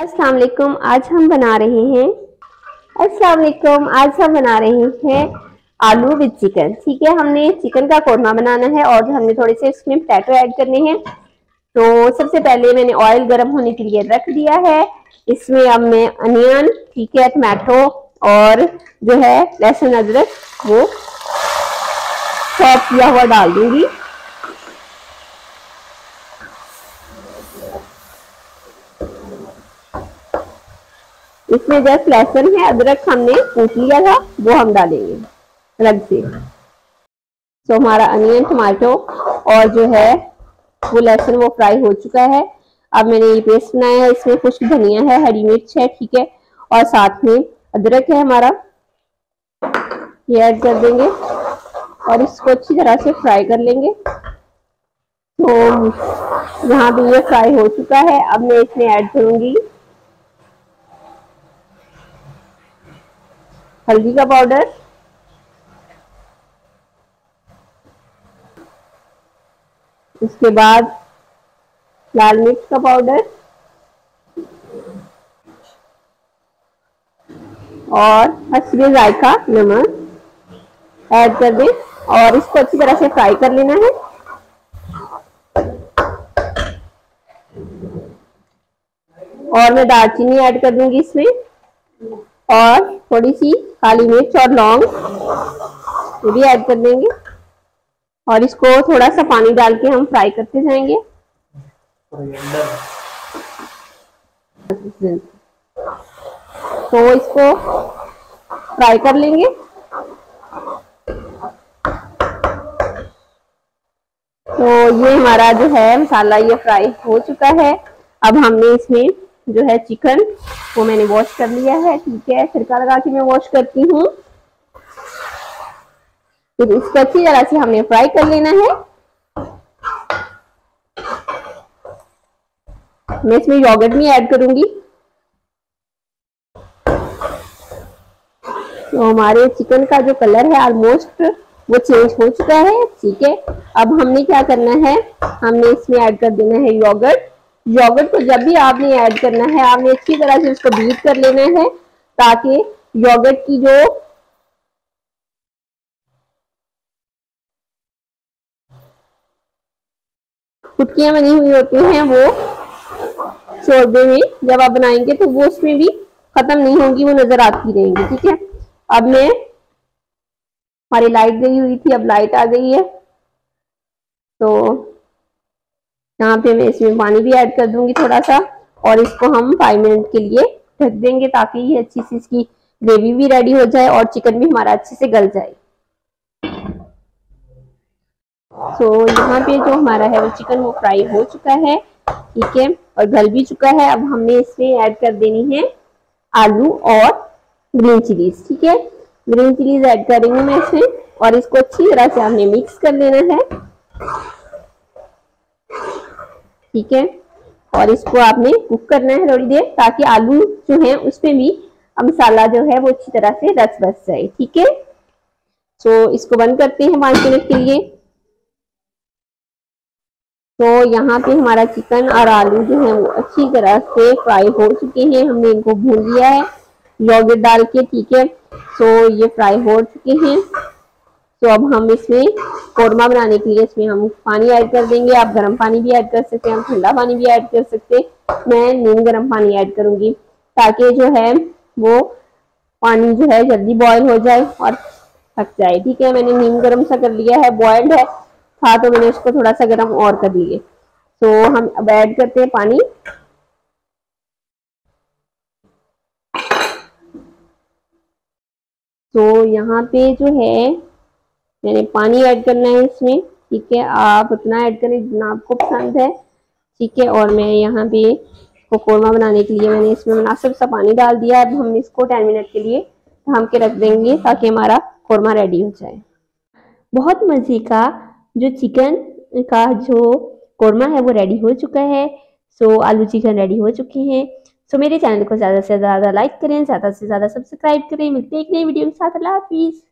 अस्सलाम वालेकुम आज हम बना रहे हैं अस्सलाम वालेकुम आज हम बना रहे हैं आलू विद चिकन ठीक है, हमने चिकन का कौरमा बनाना है और हमने थोड़े से इसमें पोटैटो ऐड करने हैं। तो सबसे पहले मैंने ऑयल गर्म होने के लिए रख दिया है। इसमें अब मैं अनियन ठीक है टमाटो और जो है लहसुन, अदरक, वो चॉप किया हुआ डाल दूँगी। इसमें जस्ट लहसुन है, अदरक हमने कूट लिया था, वो हम डालेंगे अलग से। तो हमारा अनियन टमाटो और जो है, वो लहसुन, वो फ्राई हो चुका है। अब मैंने ये पेस्ट बनाया है, इसमें कुछ धनिया है, हरी मिर्च है, ठीक है। और साथ में अदरक है हमारा। ये ऐड कर देंगे और इसको अच्छी तरह से फ्राई कर लेंगे। तो यहाँ भी ये फ्राई हो चुका है। अब मैं इसमें ऐड करूँगी हल्दी का पाउडर उसके बाद लाल मिर्च का पाउडर और हसबे जायका नमक ऐड कर दें और इसको अच्छी तरह से फ्राई कर लेना है। और मैं दालचीनी ऐड कर दूँगी इसमें और थोड़ी सी काली मिर्च और लौंग, ये भी ऐड कर देंगे। और इसको थोड़ा सा पानी डाल के हम फ्राई करते जाएँगे। तो इसको फ्राई कर लेंगे। तो ये हमारा जो है मसाला ये फ्राई हो चुका है। अब हमने इसमें जो है चिकन, वो मैंने वॉश कर लिया है, ठीक है। सिरका लगा के मैं वॉश करती हूँ। फिर इसको अच्छी तरह से हमने फ्राई कर लेना है। मैं इसमें योगर्ट भी ऐड करूँगी। तो हमारे चिकन का जो कलर है ऑलमोस्ट वो चेंज हो चुका है, ठीक है। अब हमने क्या करना है? हमने इसमें ऐड कर देना है योगर्ट योगर्ट को जब भी आपने ऐड करना है, आपने अच्छी तरह से उसको बीट कर लेना है, ताकि योगर्ट की जो कुटकियाँ बनी हुई होती हैं, वो शोरबे में जब आप बनाएँगे तो वो उसमें भी खत्म नहीं होंगी, वो नज़र आती रहेंगी, ठीक है? अब मैं, हमारी लाइट गई हुई थी, अब लाइट आ गई है। तो यहाँ पे मैं इसमें पानी भी ऐड कर दूँगी थोड़ा सा और इसको हम फाइव मिनट के लिए ढक देंगे ताकि ये अच्छी सी इसकी ग्रेवी भी रेडी हो जाए और चिकन भी हमारा अच्छे से गल जाए। तो यहाँ पे जो हमारा है वो चिकन वो फ्राई हो चुका है, ठीक है, और गल भी चुका है। अब हमने इसमें ऐड कर देनी है आलू और ग्रीन चिलीज ठीक है? ग्रीन चिलीज ऐड करेंगे मैं इसमें और इसको अच्छी तरह से हमने मिक्स कर लेना है। ठीक है? और इसको आपने कुक करना है थोड़ी देर, ताकि आलू जो है उसमें भी मसाला जो है वो अच्छी तरह से रस बस जाए, ठीक है? तो इसको बंद करते हैं पाँच मिनट के लिए। तो यहाँ पे हमारा चिकन और आलू जो है वो अच्छी तरह से फ्राई हो चुके हैं। हमने इनको भून लिया है योगर्ट डाल के, ठीक है? तो ये फ्राई हो चुके हैं। तो अब हम इसमें कौरमा बनाने के लिए इसमें हम पानी ऐड कर देंगे। आप गर्म पानी भी ऐड कर सकते हैं, हम ठंडा पानी भी ऐड कर सकते हैं। मैं नीम गर्म पानी ऐड करूँगी ताकि जो है वो पानी जो है जल्दी बॉयल हो जाए और थक जाए। ठीक है, मैंने नीम गर्म सा कर लिया है बॉयल्ड है। था तो मैंने उसको थोड़ा सा गर्म और कर लिए। तो हम अब ऐड करते हैं पानी। तो यहाँ पे जो है मैंने पानी ऐड करना है इसमें, ठीक है? आप उतना ऐड करें जितना आपको पसंद है, ठीक है? और मैं यहाँ पे इसको कौरमा बनाने के लिए मैंने इसमें मुनासिब सा पानी डाल दिया। अब हम इसको टेन मिनट के लिए थाम के रख देंगे ताकि हमारा कौरमा रेडी हो जाए। बहुत मज़े का जो चिकन का जो कौरमा है वो रेडी हो चुका है। सो, आलू चिकन रेडी हो चुके हैं। सो, मेरे चैनल को ज़्यादा से ज़्यादा लाइक करें, ज़्यादा से ज़्यादा सब्सक्राइब करें। मिलते हैं एक नई वीडियो के साथ। अल्लाह हाफिज़।